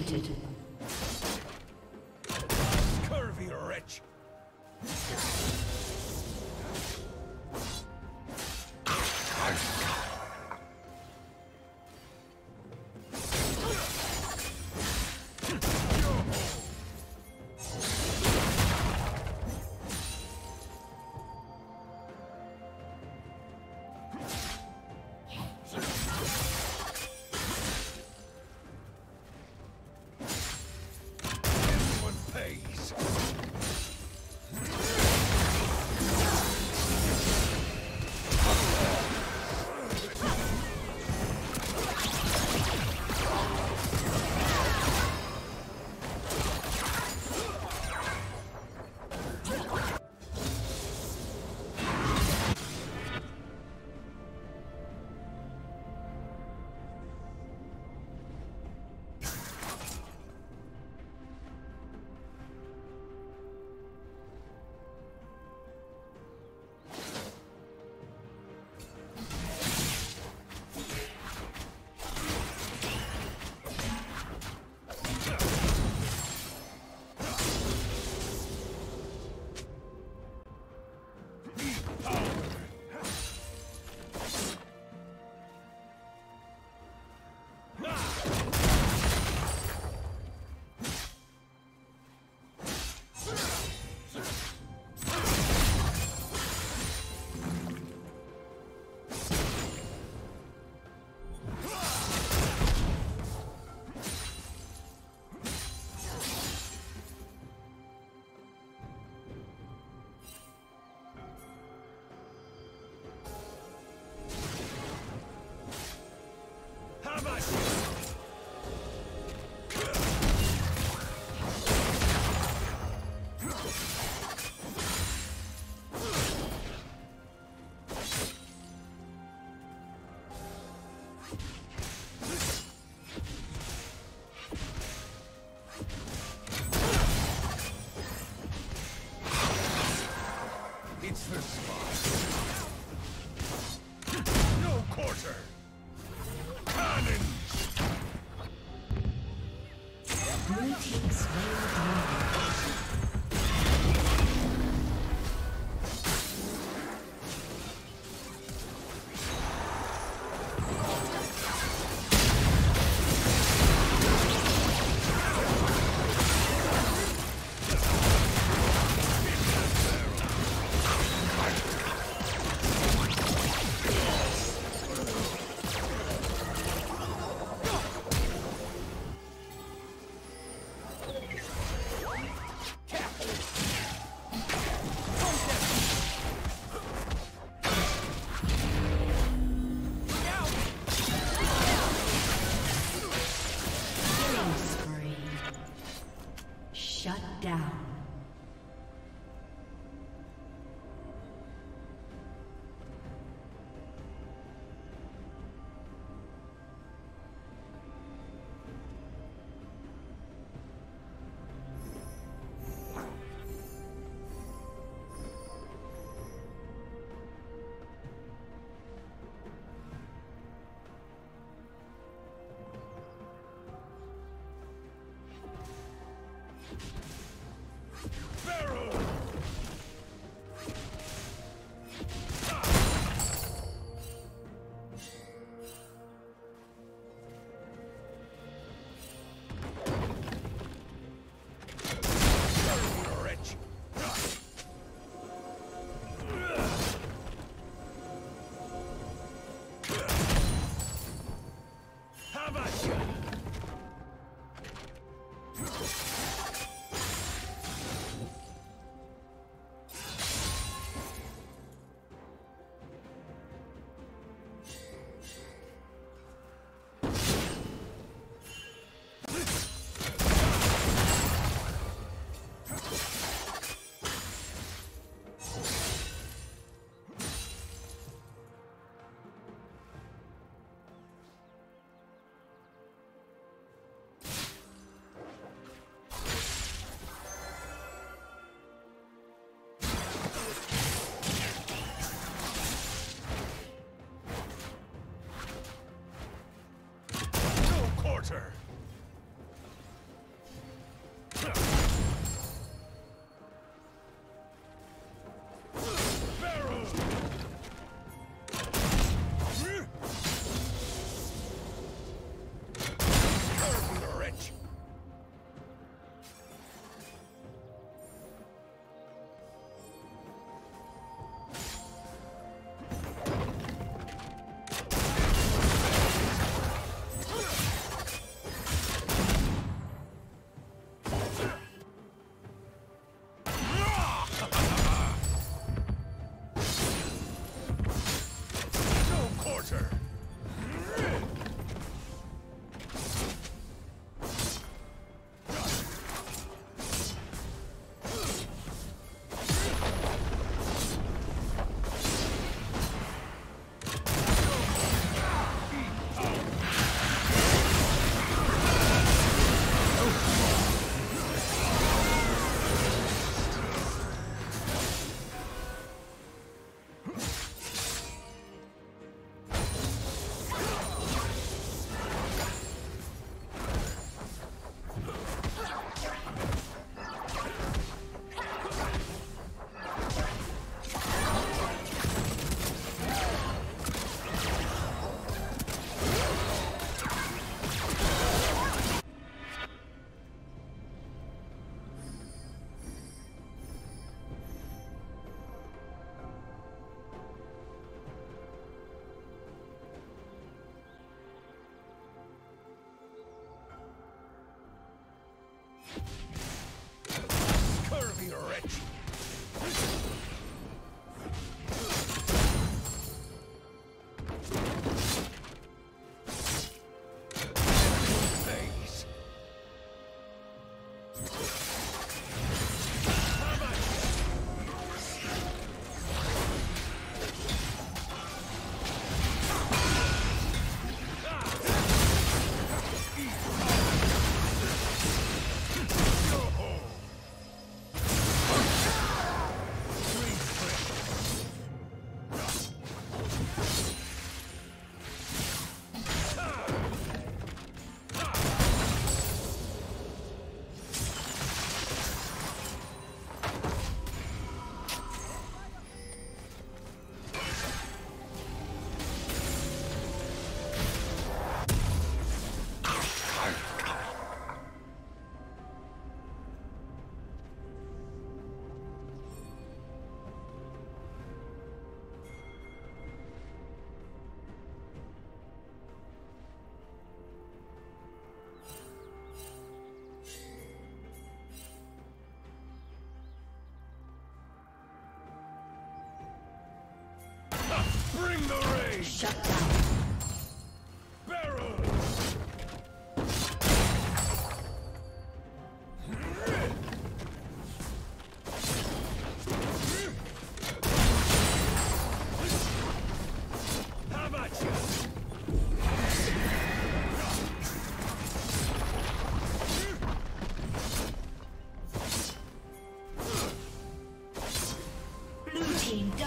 Executed. slain.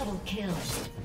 Double kill.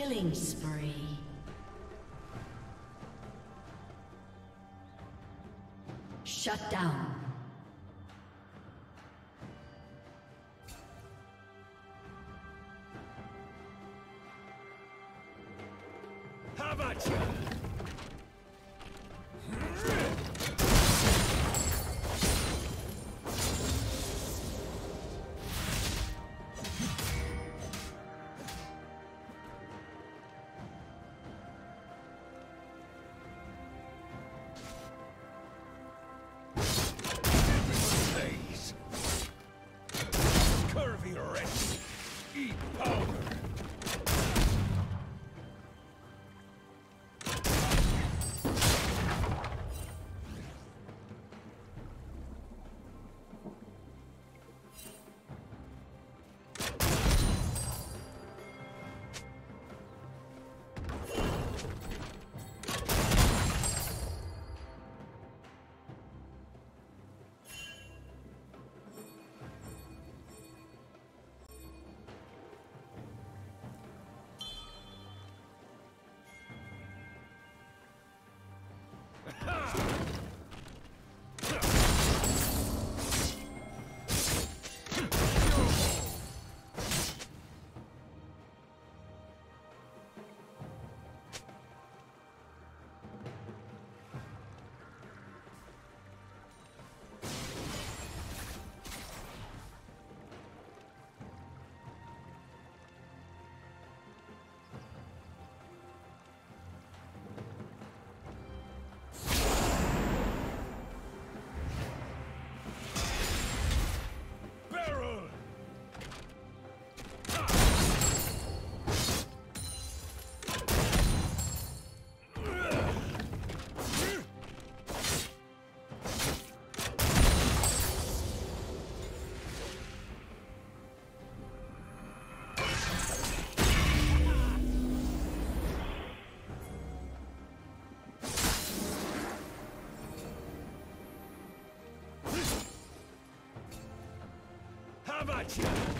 Killing spree. Yeah.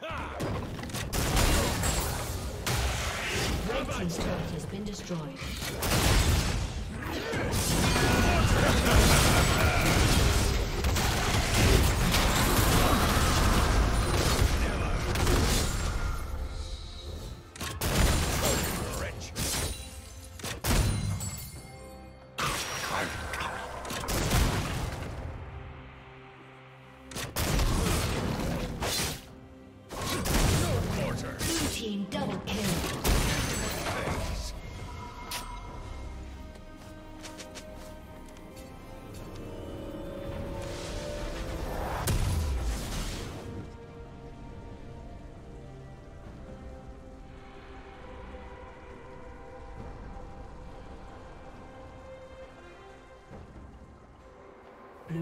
Powder! Red Team's turret has been destroyed.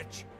rich.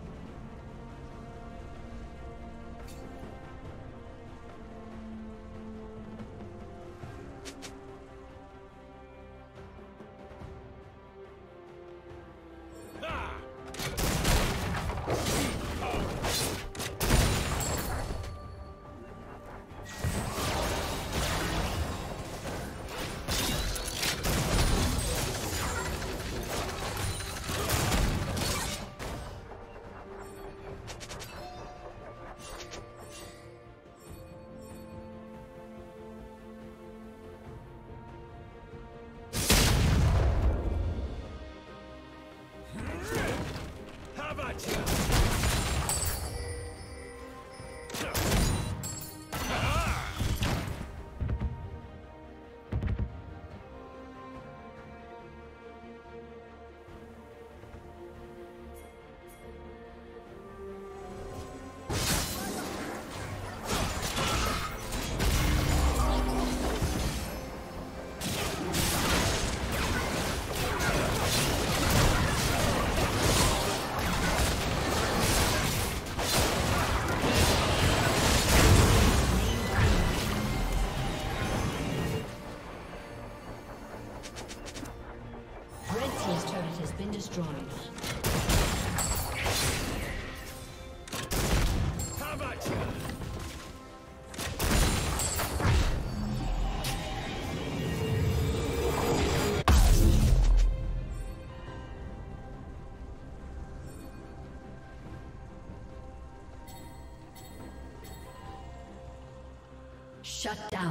Shut down.